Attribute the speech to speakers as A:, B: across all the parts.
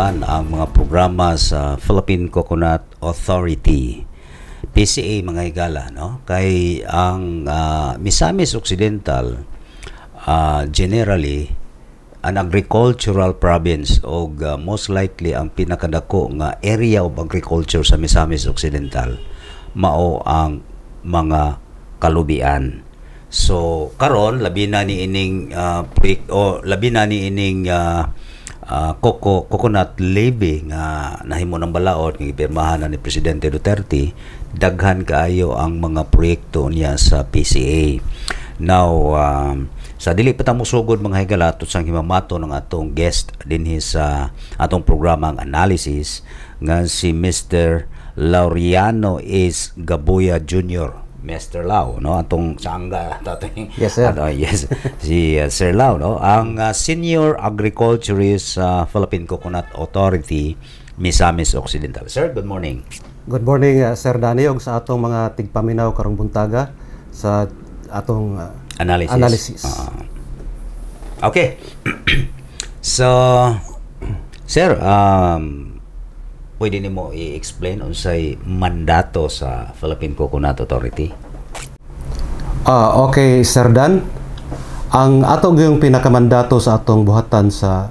A: nahimutan ang mga programa sa Philippine Coconut Authority. PCA mga higala no kay ang uh, Misamis Occidental uh, generally an agricultural province o uh, most likely ang pinakadako nga area of agriculture sa Misamis Occidental mao ang mga kalubian. So karon labi na ni ining uh, o labi na ni ining uh, uh, coco, coconut levy nga nahimo ng balaod nga gipirmahan ni presidente Duterte daghan kaayo ang mga proyekto niya sa PCA. Now um, sa dili pa ta musugod mga higala sang himamato ng atong guest dinhi sa atong programa ang analysis nga si Mr. Laureano is Gaboya Jr. Mr. Lau no? Atong sangga tatay.
B: Yes sir.
A: Ano, yes. Si uh, Sir Lau no? Ang uh, senior agriculturist sa uh, Philippine Coconut Authority Misamis Occidental. Sir good morning.
B: Good morning uh, Sir Daniog sa atong mga tigpaminaw karong buntaga sa atong uh,
A: analysis.
B: analysis.
A: Uh, okay. So sir um pwede nimo i-explain unsay mandato sa Philippine Coconut Authority?
B: Uh, okay, Sir Dan. Ang atong yung pinakamandato sa atong buhatan sa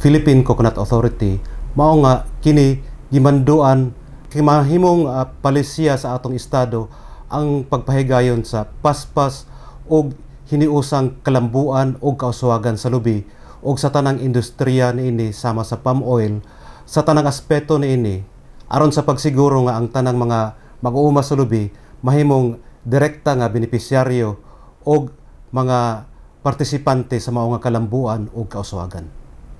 B: Philippine Coconut Authority mao nga kini gimanduan kay mahimong uh, palisiya sa atong estado ang pagpahigayon sa paspas o hiniusang kalambuan o kauswagan sa lubi o sa tanang industriya niini sama sa palm oil sa tanang aspeto ni ini aron sa pagsiguro nga ang tanang mga mag-uuma sa lubi mahimong direkta nga benepisyaryo o mga partisipante sa mao nga kalambuan o kauswagan.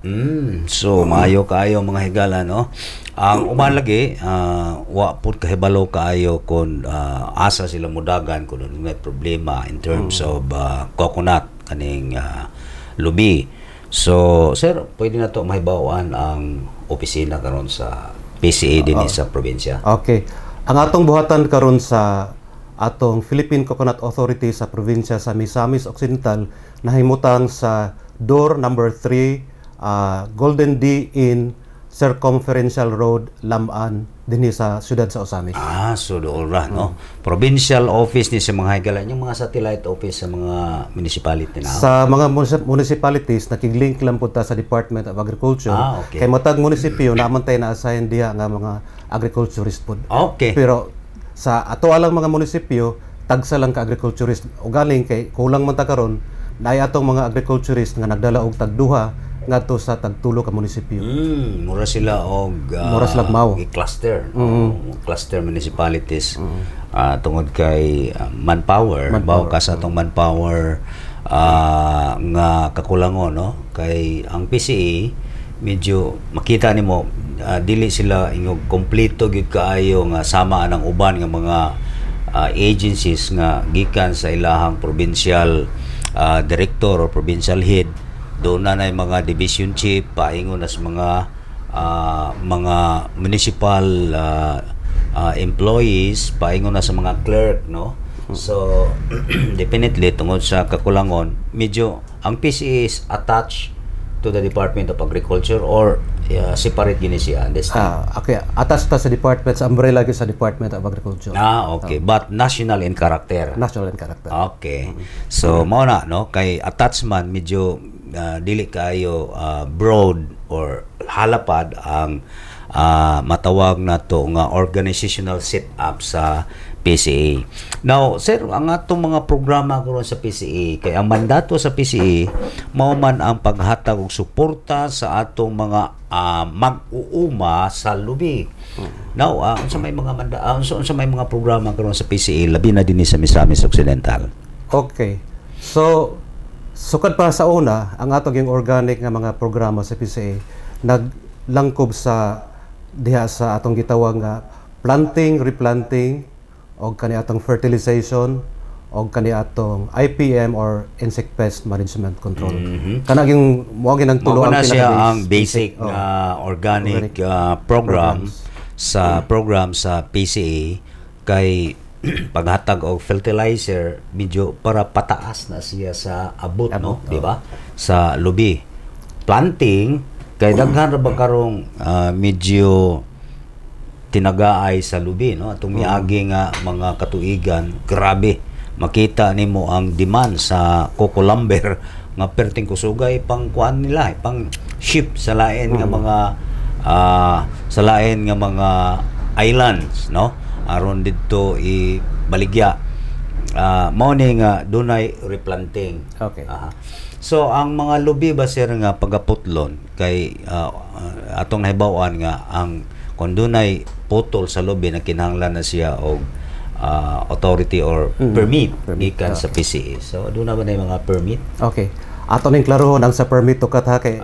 A: Mm, so maayo kaayo mga higala no. Ang uman lagi uh, wa pud kahibalo kaayo kon uh, asa sila mudagan kun may problema in terms mm. of uh, coconut kaning uh, lubi. So, sir, pwede na to mahibawan ang opisina karon sa PCA din uh, sa probinsya.
B: Okay. Ang atong buhatan karon sa atong Philippine Coconut Authority sa probinsya sa Misamis Occidental nahimutang sa door number 3 uh, Golden D in Circumferential Road, Lamaan, dinhi sa siyudad sa Osamis.
A: Ah, so doon ra, no? Mm. Provincial office ni sa mga higalan, yung mga satellite office sa mga municipality na?
B: Sa mga municipalities, nakiglink lang po ta sa Department of Agriculture. Ah, okay. Kay matag munisipyo, naman tayo na-assign diha nga mga agriculturist po.
A: Okay.
B: Pero sa ato alang mga munisipyo, tagsa lang ka agriculturist. O galing kay kulang man ta karon, na atong mga agriculturist nga nagdala og tagduha ngadto sa tagtulo ka munisipyo.
A: Mm, mura sila og
B: uh, mura sila mao.
A: cluster, mm-hmm. uh, cluster municipalities. Mm-hmm. Uh, tungod kay uh, manpower, manpower. ka sa atong manpower uh, nga kakulangon no kay ang PCE medyo makita nimo uh, dili sila ingog kompleto gyud kaayo nga sama ang uban nga mga uh, agencies nga gikan sa ilahang provincial uh, director or provincial head doon na na mga division chief paingon na sa mga uh, mga municipal uh, uh, employees paingon na sa mga clerk no so definitely tungod sa kakulangon medyo ang PCA is attached to the Department of Agriculture or uh, separate gini siya understand?
B: Ah, okay. Attached ta sa department sa umbrella sa Department of Agriculture.
A: Ah, okay. Oh. But national in character.
B: National in character.
A: Okay. Mm-hmm. So mao na no kay attachment medyo uh, dili kayo uh, broad or halapad ang uh, matawag na to nga organizational setup sa PCA. Now, sir, ang atong mga programa karon sa PCA kay ang mandato sa PCA mao man ang paghatag og suporta sa atong mga uh, mag-uuma sa lubi. Now, uh, unsa may mga manda uh, unsa, unsa may mga programa karon sa PCA labi na dinhi sa Misamis Occidental.
B: Okay. So, Sukad pa sa una, ang atong yung organic nga mga programa sa PCA naglangkob sa diha sa atong gitawag nga planting, replanting o kani atong fertilization o kani atong IPM or insect pest management control. Mm-hmm. Kana yung mo tulo
A: ang siya ang basic oh, uh, organic, organic uh, program programs. sa program sa PCA kay paghatag og fertilizer medyo para pataas na siya sa abot, abot no, oh. di ba? Sa lubi. Planting Kay daghan ra karong ah, medyo tinagaay sa lubi no atong miagi nga mga katuigan grabe makita nimo ang demand sa coco lumber nga perting kusugay pang kuan nila eh, pang ship sa lain nga mga ah, sa lain nga mga islands no aron didto i baligya Ah, mao ni nga dunay replanting
B: Okay.
A: Aha. So ang mga lubi ba sir nga pagaputlon kay ah, ah, atong nahibaw-an nga ang kung dunay putol sa lubi na kinahanglan na siya og ah, authority or permit,
B: Permit,
A: gikan sa PCA. So aduna ba na yung mga permit?
B: Okay. Ato ning klarohon ang sa permit to ha kay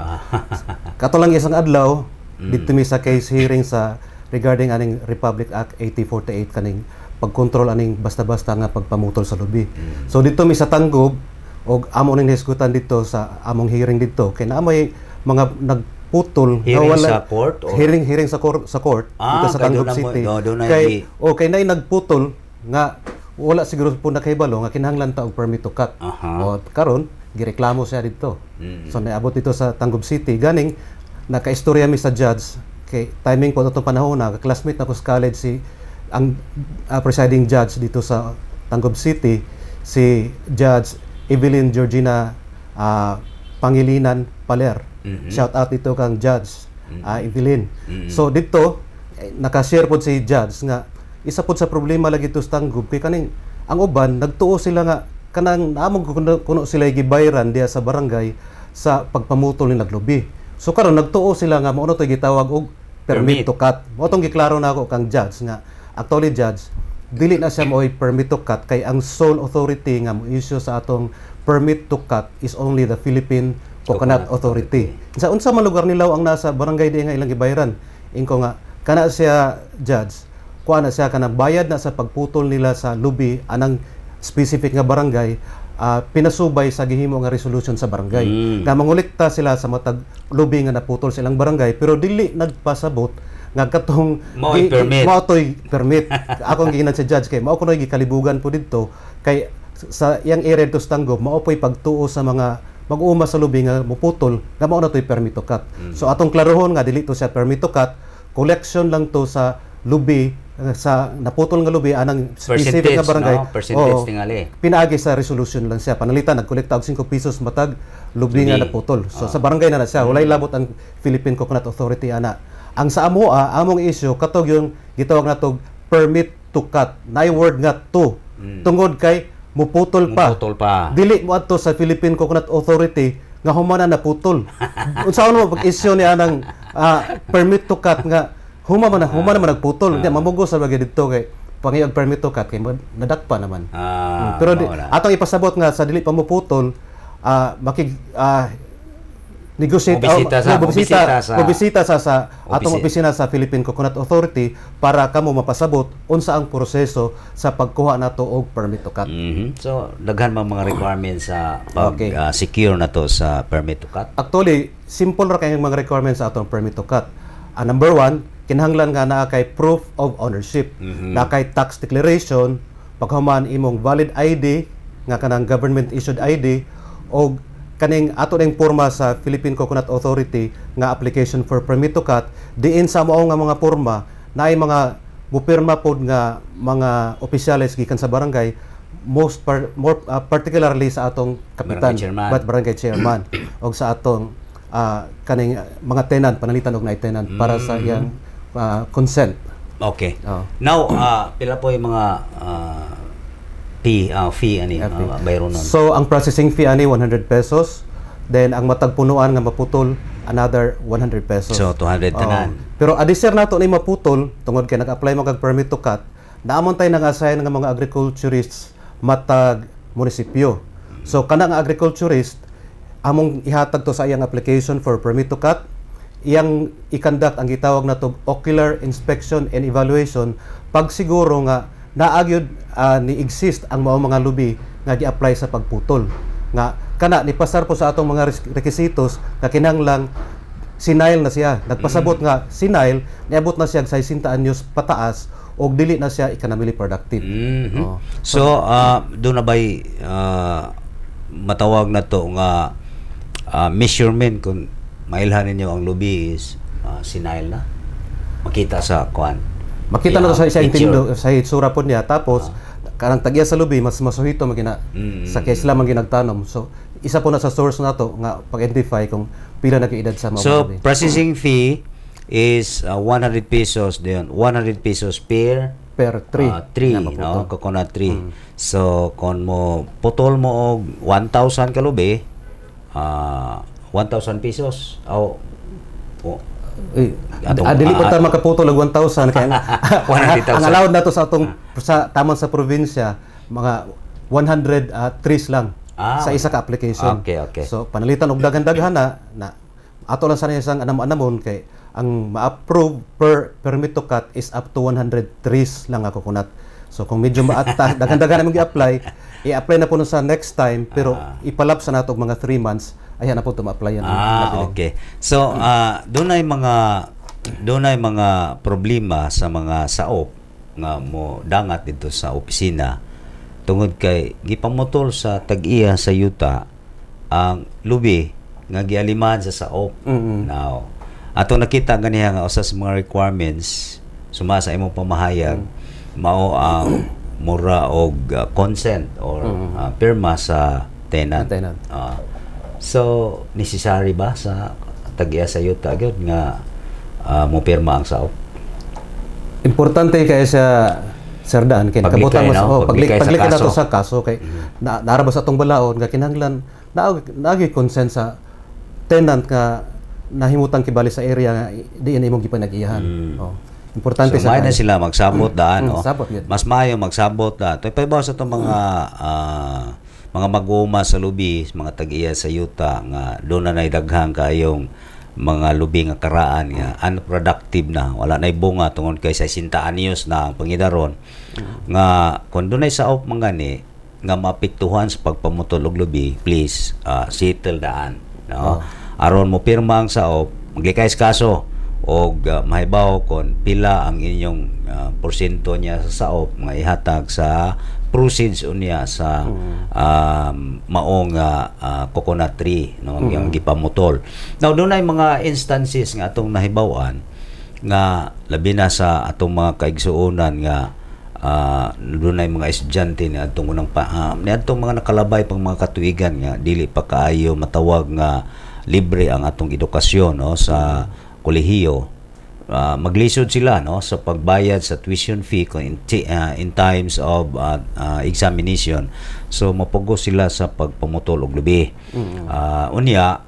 B: kato lang isang adlaw dito mi sa case hearing sa regarding aning Republic Act 8048 kaning pagkontrol aning basta-basta nga pagpamutol sa lubi. So dito mi sa tanggob og amo ning hisgutan dito sa among hearing dito kay naamay mga nagputol
A: Hearing sa court or-
B: hearing hearing sa court sa court
A: Ah,
B: dito sa Tanggob
A: na
B: City.
A: no, na
B: kay o kay nay nagputol nga wala siguro po nakahibalo nga kinahanglan ta og permit to cut.
A: Aha.
B: O karon gireklamo siya dito. So naabot dito sa Tanggob City ganing nakaistorya mi sa judge kay timing po itong panahon na classmate na ko sa college si ang ah, presiding judge dito sa Tanggob City si Judge Evelyn Georgina ah, Pangilinan Paler. Shout out dito kang Judge ah, Evelyn. So dito eh, nakashare pod si Judge nga isa pod sa problema lagi to sa Tanggob kay kaning ang uban nagtuo sila nga kanang naamong kuno, kuno sila gibayran diya sa barangay sa pagpamutol ni naglubi. So karon nagtuo sila nga mao to gitawag og permit,
A: Permit.
B: to cut. Mo tong giklaro na ako kang judge nga actually judge dili na siya mo'y permit to cut kay ang sole authority nga mo issue sa atong permit to cut is only the Philippine Coconut,
A: Coconut
B: Authority. Sa unsa man lugar nilaw ang nasa barangay di nga ilang gibayaran. Ingko nga kana siya judge kuha na siya kanang bayad na sa pagputol nila sa lubi anang specific nga barangay ah, pinasubay sa gihimo nga resolution sa barangay.
A: Mm.
B: Nga mangulikta sila sa matag lubi nga naputol silang barangay pero dili nagpasabot nga katong
A: Mao'y
B: gi-
A: permit.
B: mao to'y permit. Akong giginan sa judge kay mao ko gikalibugan po dito kay sa yang area dito sa Tanggob mao po'y pagtuo sa mga mag-uuma sa lubi nga muputol nga mao na to'y permit to cut.
A: Mm.
B: So atong klarohon nga dili to siya permit to cut, collection lang to sa lubi sa naputol nga lubi anang specific nga barangay.
A: no? Percentage
B: Oo.
A: tingali.
B: Pinaagi sa resolution lang siya. Panalitan nagkolekta og 5 pesos matag lubi nga naputol. So sa barangay na na siya. Walay labot ang Philippine Coconut Authority ana. Ang sa amo ah, among issue katog yung gitawag natog permit to cut. Nay word nga to. Tungod kay muputol pa.
A: Muputol pa.
B: Dili mo adto sa Philippine Coconut Authority nga humana naputol. Unsaon mo pag-issue ni anang ah, permit to cut nga huma man huma naman nagputol. Hindi mamugo sa bagay dito kay pangiyag permit to cut kay nadakpa naman.
A: Ah,
B: Pero di,
A: na.
B: atong ipasabot nga sa dili pa mo putol, ah makig ah, negotiate
A: Mobisita sa-
B: mobisita
A: sa-
B: mobisita sa sa atong opisina sa Philippine Coconut Authority para kamo mapasabot unsa ang proseso sa pagkuha nato og permit to cut.
A: Mhm. So daghan man mga requirements sa pag
B: Okay.
A: ah, secure na to sa permit to cut.
B: Actually, simple ra kay mga requirements sa atong permit to cut. Ah, number one, kinahanglan nga naa kay proof of ownership. Na kay tax declaration, paghuman imong valid ID nga kanang government issued ID o kaning ato ning porma sa Philippine Coconut Authority nga application for permit to cut diin sa mao nga mga porma naay mga mupirma pod nga mga opisyales gikan sa barangay most par- more ah, particularly sa atong kapitan
A: Barangay chairman.
B: but barangay chairman o sa atong ah, kaning mga tenant panalitan og na tenant para sa iyang ah, consent.
A: Okay.
B: Oh.
A: Now, ah, pila po yung mga ah, fee, ah, fee ani,
B: fee.
A: ah, bayro nun?
B: So ang processing fee ani 100 pesos. Then ang matagpunuan nga maputol another 100 pesos.
A: So, 200 tanan.
B: Oo. Pero adisir nato ni maputol tungod kay nag-apply mo kag permit to cut. Naamon tay nag-assign nga mga agriculturists matag munisipyo. So kana nga agriculturist among ihatag to sa iyang application for permit to cut iyang ikandak ang gitawag na to ocular inspection and evaluation pag siguro nga naagyod ah, ni exist ang mao mga lubi nga gi-apply sa pagputol nga kana ni pasar po sa atong mga requisitos nga kinahanglang sinail na siya nagpasabot nga sinail niabot na siya sa 60 anyos pataas og dili na siya economically productive
A: Mhm.
B: Oo.
A: So, ah, doon na ba'y ah, matawag na to nga ah, measurement kung mailhan ninyo ang lubi is ah, sinail na. Makita sa kuan.
B: Makita
A: Yeah,
B: na to sa tindo, sa hitsura po niya. Tapos, karang tagya sa lubi, mas masuhito magina
A: Mm.
B: sa kesla man ginagtanom. So, isa po na sa source na to nga pag-identify kung pila na edad sa mga
A: So,
B: lubi.
A: processing fee is ah, 100 pesos din. 100 pesos per
B: Per tree.
A: ah, tree, no? Coconut tree. So, kung mo putol mo og 1,000 kalubi, ah 1,000 pesos. O, o
B: Eh,
A: Atong-
B: ah, dili po
A: ah,
B: makaputol og 1,000 kaya ang,
A: 100,000.
B: ang allowed na to sa atong sa tamang sa probinsya mga 100 ah, trees lang
A: Ah,
B: sa isa ka application.
A: Okay, okay.
B: So panalitan og daghan-daghan na, na ato lang sa isang anam-anamon kay ang ma-approve per permit to cut is up to 100 trees lang ako kunat. So kung medyo maata, daghan-daghan naman i-apply, i-apply na po nun sa next time pero ipalap sa nato og mga 3 months ayan na po to ma-apply yan.
A: Ah, okay. So, ah doon ay mga doon ay mga problema sa mga saop nga mo dangat dito sa opisina tungod kay gipamotol sa tag-iya sa yuta ang lubi nga gialiman sa saop.
B: Mm-mm.
A: Now, ato nakita ganiya nga usa sa mga requirements suma sa imong pamahayag mao ang mura og ah, consent or ah, pirma sa tenant.
B: Tenant.
A: Ah. so, necessary ba sa tag-iya sa yuta gyud nga ah, mo pirma ang saop?
B: Importante kay sa Sir Dan kay
A: Paglikay,
B: nakabutang mo sa oh, paglik
A: paglikay
B: na to
A: kaso. Mm-hmm.
B: sa kaso kay na, naarabas atong balaod nga kinahanglan naagi consent sa tenant nga nahimutang kibali sa area nga i- di ini imong gipanag-iyahan. Oh. Importante
A: Mm. so,
B: sa
A: na sila magsabot daan,
B: Mm,
A: no?
B: sabot yun.
A: Mas maayo magsabot da. Toy pa sa itong mga ah, mga mag-uuma sa lubi, mga tag-iya sa yuta nga doon na daghang kayong mga lubi nga karaan nga unproductive na wala na bunga tungod kay sa 60 anyos na ang pangidaron nga kung doon ay saop mangani nga mapiktuhan sa pagpamutol og lubi please ah, settle daan no aron mo pirma ang saop maglikay sa kaso og uh, mahibaw kon pila ang inyong ah, porsyento niya sa saop nga ihatag sa proceeds unya sa um, maong ah, ah, coconut tree no ang gipamutol. Now dunay mga instances nga atong nahibawan nga labi na sa atong mga kaigsuonan nga uh, dunay mga estudyante ni atong unang pa uh, ni atong mga nakalabay pang mga katuigan nga dili pa kaayo matawag nga libre ang atong edukasyon no sa kolehiyo Ah, maglisod sila no sa pagbayad sa tuition fee in, ah, in times of ah, ah, examination. So mapugos sila sa pagpamutol og lubi. Ah, unya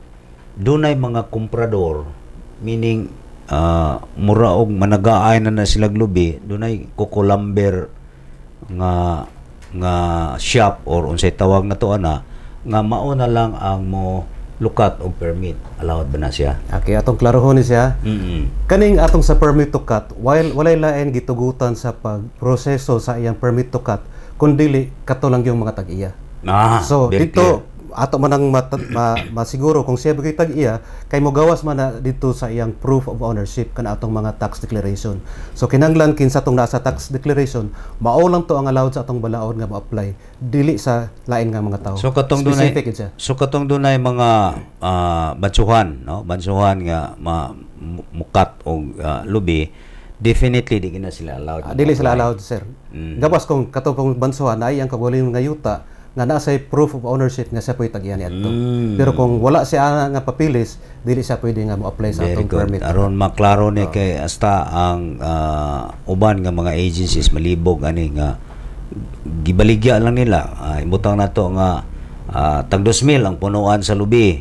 A: dunay mga komprador meaning ah, mura og managaay na na sila lubi dunay kukulamber nga nga shop or unsay tawag na to ana nga mao na lang ang mo lukat og permit allowed ba na siya
B: Okay, atong klarohon ni siya.
A: mm
B: Kaning atong sa permit to cut, while walay lain gitugutan sa pagproseso sa iyang permit to cut, kundi kato lang yung mga tag-iya.
A: Ah,
B: so dito ato man ang mat- ma, masiguro kung siya bagay tag-iya kay mo gawas man na dito sa iyang proof of ownership kana atong mga tax declaration. So kinanglan kinsa tong nasa tax declaration, mao lang to ang allowed sa atong balaod nga ma-apply dili sa lain nga mga tao.
A: So katong dunay. So katong dunay mga ah, bansuhan, no? Bansuhan nga ma, mu- mukat og ah, lubi, definitely di gina sila allowed.
B: Ah, dili sila allowed sir.
A: Mm.
B: Gawas kung katong bansuhan ay ang kabuling nga yuta nga nasa proof of ownership nga siya pwede tagyan niadto.
A: Mm.
B: Pero kung wala siya nga papilis, dili siya pwede nga mo-apply sa atong permit.
A: Aron maklaro ni kay hasta ang ah, uban nga mga agencies malibog ani nga gibaligya lang nila. Uh, imutang nato nga ah, tag 2,000 ang punuan sa lubi.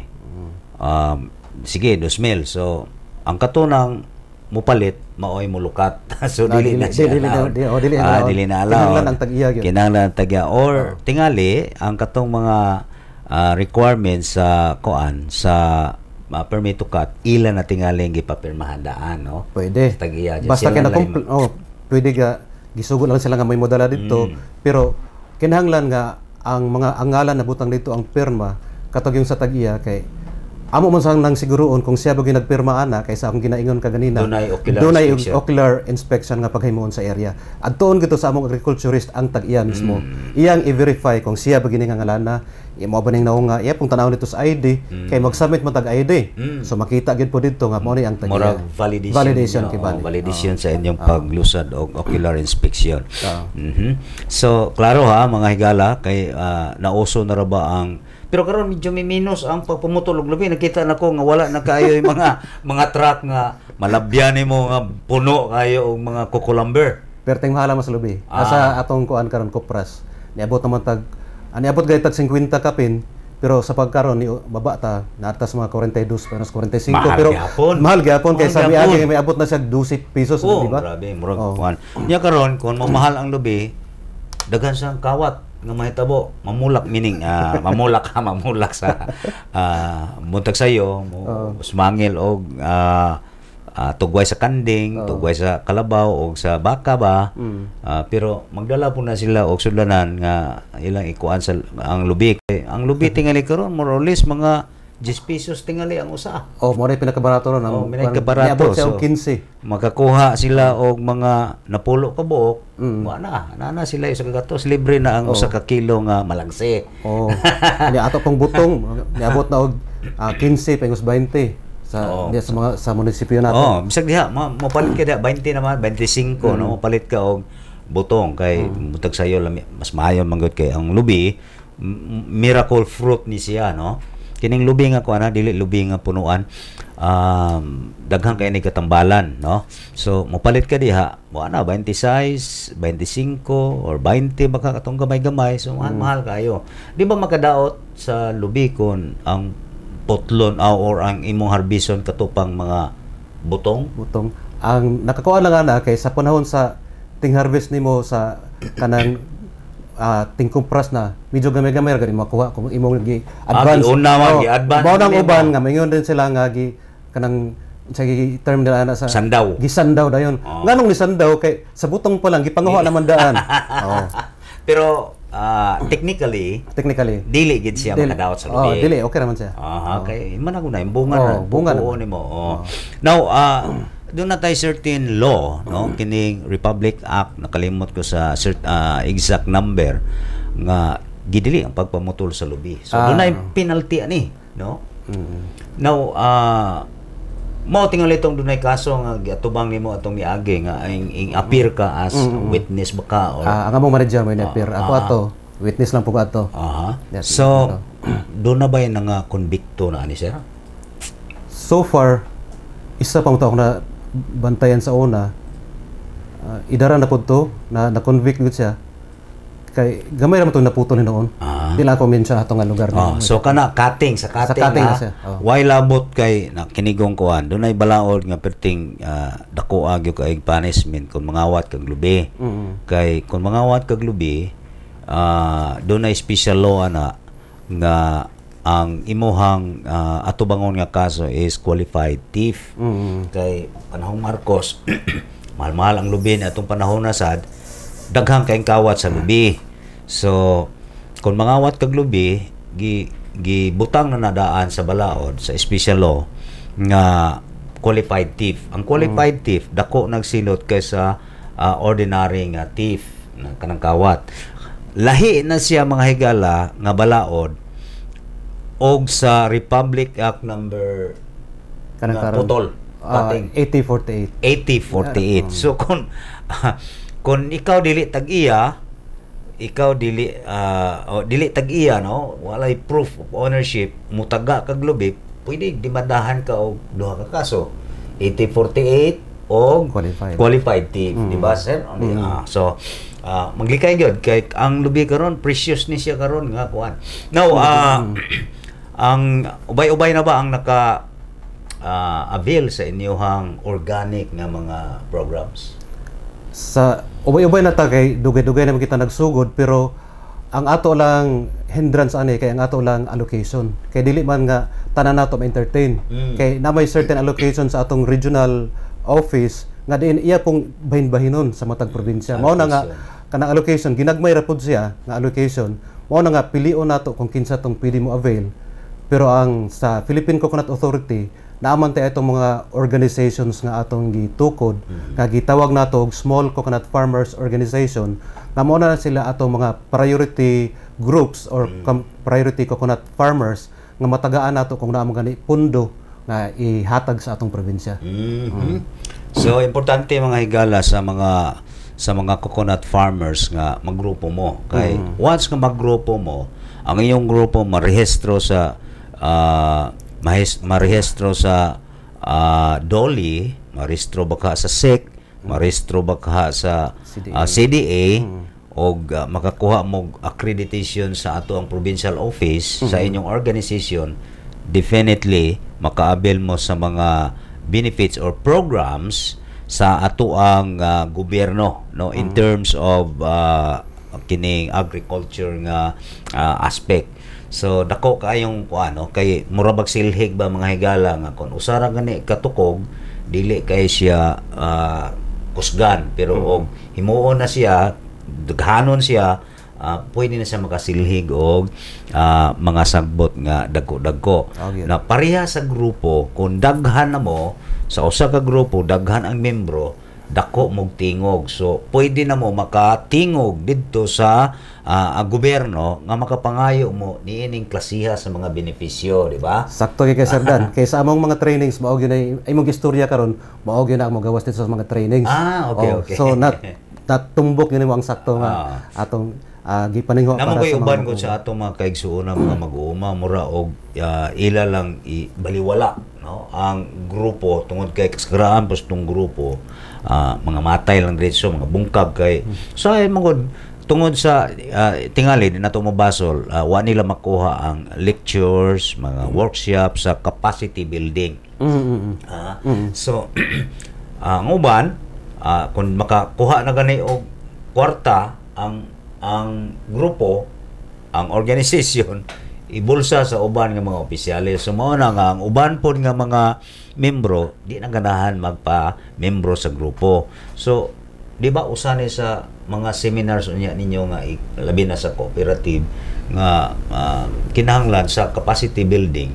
A: Um, sige, 2,000. So ang katunang mupalit maoy mulukat. so
B: Ah,
A: dili na
B: dili-
A: siya.
B: dili na- oh, dili na
A: Ah, dili na allowed.
B: Kinahanglan ang tag-iya gyud.
A: Kinahanglan ang tag-iya. Or tingali ang katong mga ah, requirements sa koan sa ah, permit to cut ila na tingaling gipapirmahan daan no
B: Pwede.
A: Sa tag-iya dyan.
B: Basta
A: lang
B: compl- oh, pwede ga gisugod lang sila nga may modala dito,
A: Mm.
B: pero kinahanglan nga ang mga ang ngalan na butang dito ang pirma katog yung sa tag-iya kay amo man sang nang siguroon kung siya bagay nagpirma ana kaysa akong ginaingon ka ganina
A: Dunay ocular
B: dunay
A: inspection.
B: ocular inspection nga paghimuon sa area adtoon gito sa among agriculturist ang tag iya mismo
A: Mm.
B: iyang i-verify kung siya bagay nga ngalana iya mo ba ning naunga iya pong tanaw nito sa ID kay mag-submit mo tag ID so makita gid po dito nga mo ni ang tag
A: Mm. Murag
B: iya.
A: validation.
B: validation
A: no? Oh, validation sa inyong paglusad o ocular inspection.
B: Oo.
A: Mhm. So, klaro ha, mga higala, kay ah, nauso na ra ba ang pero karon medyo may minus ang pagpumutol og lubi nakita nako nga wala na kayo yung mga mga truck nga malabyan mo nga puno kayo og mga kukulamber.
B: pero ting mahala mas lubi
A: Ah.
B: asa atong kuan karon kopras niabot naman tag ani abot gay tag 50 kapin pero sa pagkaron ni baba ta natas mga 42 pesos 45
A: Mahal
B: pero
A: gyapon.
B: mahal gyapon kay sabi agi may abot na siya 12 pesos
A: Oh,
B: di ba
A: grabe, murag
B: Oh.
A: kuan. Nya karon kung mamahal ang lubi, daghan sa kawat nga mahitabo, mamulak meaning ah, mamulak ha, mamulak sa ah, muntag sayo, mo sumangil og ah, ah, tugway sa kanding, tugway sa kalabaw o sa baka ba. Ah, pero magdala po na sila og sudlanan nga ilang ikuan sa ang lubi. Kay Ang lubi tingali karon more or less mga 10 pesos tingali ang usa.
B: oh mo rin pinakabarato ron
A: Oh, pinakabarato,
B: niabot
A: so-
B: og 15
A: makakuha sila og mga napulo ka buok. Wa na na na sila sa kagatos libre na ang usa ka kilo nga malagsi
B: oh ni ato pong butong. Niabot na og ah, 15 pengos 20 sa diya sa mga sa munisipyo nato
A: oh bisag diha ma- mapalit ka diha 20 naman 25 no mapalit ka og butong. Kay mutag sayo mas maayo manggod kay ang lubi. Miracle fruit ni siya no kining lubi nga kuana dili lubi nga punuan. Um, daghang kay ni katambalan no? So mopalit ka diha mo na 26 25 or 20 baka katong gamay-gamay. So mahal, mahal kayo. Di ba makadaot sa lubi kon ang potlon ah, or ang imong harbison katupang mga butong?
B: Butong. Ang nakakuha lang ana kay sa panahon sa ting harvest nimo sa kanang ah, ting kumpras na medyo gamay-gamay ra gani makuha kung imong gi advance
A: Ah, una man,
B: Oo.
A: gi-advance
B: mao nang uban nga maingon din sila nga gi kanang sa gi- term nila ana sa
A: Sandaw.
B: gisandaw dayon
A: Oo.
B: nganong ni sandaw kay sa butong pa lang gipanguha naman daan oo
A: pero ah, technically
B: technically
A: dili gid siya
B: Dili.
A: makadaot sa
B: oh
A: lubi
B: dili okay naman siya
A: Ah, okay. Man ako na,
B: Oo,
A: na.
B: bunga naman.
A: nimo. Oh. Now, ah doon na tayo certain law, no? Kining Republic Act, nakalimot ko sa cert, ah, exact number nga gidili ang pagpamutol sa lubi. So,
B: Ah.
A: doon na yung penalty ani, no?
B: Mm.
A: Now, ah mao tingali itong dunay kaso nga giatubang nimo atong miagi nga ing, ing appear ka as witness ba ka or
B: Ah, ang among manager may napir ako
A: ah.
B: ato witness lang po ko ato
A: Aha.
B: Yes,
A: So, doon na ba yung nga convicto na ani sir?
B: so far isa pa mo na bantayan sa una uh, idara na po to na na-convict gud siya kay gamay ra man to naputo ni noon
A: Ah.
B: di lang ako mention atong nga lugar
A: Oh,
B: na
A: so kana cutting sa cutting,
B: cutting
A: ha?
B: na siya, oh.
A: Why labot kay na kinigong kuan. Dunay balaod nga perting ah, dako agyo kay punishment kung mangawat kag lubi.
B: Mm.
A: Kay kung mangawat kag lubi, ah dunay special law ana nga ang imuhang ah, atubangon nga kaso is qualified thief.
B: Mm.
A: Kay panahong Marcos, mahal-mahal ang lubi ni atong panahon na sad, daghang kayong kawat sa lubi. So, kung mangawat kag lubi, gi gibutang na nadaan sa balaod sa special law nga qualified thief. Ang qualified thief dako nagsilot kaysa ah, ordinary nga thief na kanang kawat. Lahi na siya mga higala nga balaod og sa Republic Act number
B: kanang karon
A: putol
B: ah,
A: cutting 8048.
B: 8048
A: So kung kung ikaw dili tag-iya, ikaw dili ah, o dili tag-iya no, walay proof of ownership, mutaga kag lubi, pwede demandahan ka og duha ka kaso. 8048 o
B: Qualified.
A: qualified thief, di ba sir? Ah, so ah, maglikay gyud kay ang lubi karon precious ni siya karon nga kuan. Now ah, ang ubay-ubay na ba ang naka ah, avail sa inyong organic nga mga programs?
B: sa ubay-ubay na ta kay dugay-dugay naman kita nagsugod pero ang ato lang hindrance ani kay ang ato lang allocation. Kay dili man nga tanan nato ma-entertain.
A: Mm.
B: kay na may certain allocation sa atong regional office nga diin iya pong bahin-bahinon sa matag probinsya. Mao na nga kanang allocation ginagmay ra pud siya nga allocation. Mao na nga pilion nato kung kinsa tong pwede mo avail Pero ang sa Philippine Coconut Authority, naaman tayo itong mga organizations nga atong gitukod, nga gitawag nato Small Coconut Farmers Organization, na mao na sila atong mga priority groups or com- priority coconut farmers nga matagaan nato kung naamo gani pundo nga ihatag sa atong probinsya.
A: Mhm. So importante mga higala sa mga sa mga coconut farmers nga maggrupo mo. Kay once nga maggrupo mo, ang iyong grupo marehistro sa mahis- marehistro sa ah, DOLI, marehistro ba ka sa SEC, marehistro ba ka sa
B: CDA.
A: ah, CDA o makakuha mo accreditation sa ato ang provincial office sa inyong organization definitely makaabil mo sa mga benefits or programs sa ato ang ah, gobyerno no in terms of ah, kining agriculture nga ah, aspect so dako kayong ano kay murabag silhig ba mga higala nga kun usara gani katukog dili kay siya ah, kusgan. Pero og himuon na siya daghanon siya ah, pwede na siya makasilhig og ah, mga sagbot nga dagko-dagko.
B: Okay.
A: na pareha sa grupo kung daghan na mo sa usa ka grupo daghan ang membro dako mog tingog so pwede na mo makatingog didto sa ah, ang gobyerno nga makapangayo mo niining klasiha sa mga benepisyo di ba
B: Sakto kay Sir Dan. kay sa among mga trainings mao gyud ay imong istorya karon mao gyud na ang magawas dito sa mga trainings.
A: Ah, okay,
B: Oh,
A: okay.
B: So nat natumbok yun ang sakto nga atong ah, gipaningho
A: Namo
B: para sa
A: uban ko sa ato mga kaigsuon mga mag-uuma mura og ah, ila lang i baliwala no ang grupo tungod kay kasgaraan pos tong grupo ah, mga matay lang diretso mga bungkag kay so ay magod tungod sa ah, tingali di nato mabasol ah, wa nila makuha ang lectures mga workshops sa capacity building
B: Mm, mm, mm.
A: Ah, So, ang uban, ah, kung makakuha na gani og kwarta ang ang grupo, ang organisasyon, ibulsa sa uban nga mga opisyalis. So, mao na nga, ang uban po nga mga membro, di na ganahan magpa-membro sa grupo. So, di ba usani sa mga seminars unya ninyo nga labi na sa cooperative nga ah, kinahanglan sa capacity building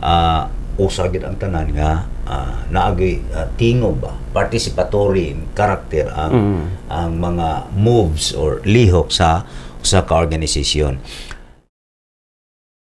A: ah usa gid ang tanan nga ah, naagi ah, tingog ba participatory in character ang ang mga moves or lihok sa sa ka organisasyon